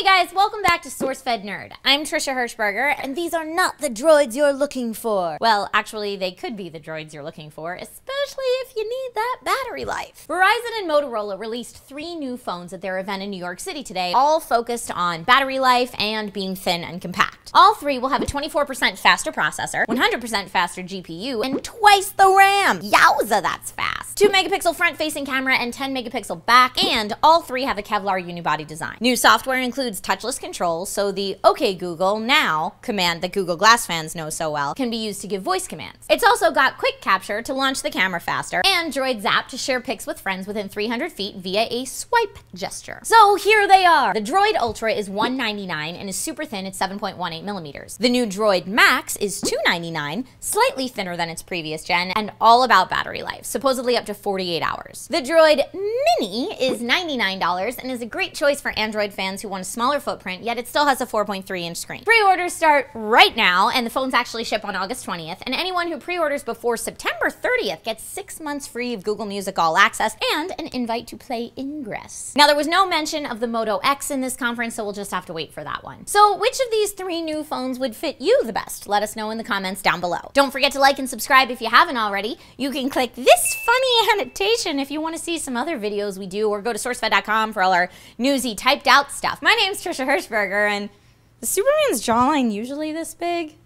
Hey guys, welcome back to SourceFed Nerd. I'm Trisha Hershberger, and these are not the droids you're looking for. Well, actually, they could be the droids you're looking for, especially if you need that battery life. Verizon and Motorola released three new phones at their event in New York City today, all focused on battery life and being thin and compact. All three will have a 24% faster processor, 100% faster GPU, and twice the RAM. Yowza, that's fast. 2 megapixel front facing camera and 10 megapixel back, and all three have a Kevlar unibody design. New software includes touchless controls, so the OK Google Now command that Google Glass fans know so well can be used to give voice commands. It's also got quick capture to launch the camera faster, and Droid Zap to share pics with friends within 300 feet via a swipe gesture. So here they are. The Droid Ultra is 199 and is super thin at 7.18 millimeters. The new Droid Maxx is 299, slightly thinner than its previous gen, and all about battery life, supposedly up to 48 hours. The Droid Mini is $99 and is a great choice for Android fans who want a smaller footprint, yet it still has a 4.3 inch screen. Pre-orders start right now, and the phones actually ship on August 20th, and anyone who pre-orders before September 30th gets six months free of Google Music All Access and an invite to play Ingress. Now, there was no mention of the Moto X in this conference, so we'll just have to wait for that one. So, which of these three new phones would fit you the best? Let us know in the comments down below. Don't forget to like and subscribe if you haven't already. You can click this funny annotation if you want to see some other videos we do, or go to sourcefed.com for all our newsy typed out stuff. My name's Trisha Hershberger, and is Superman's jawline usually this big?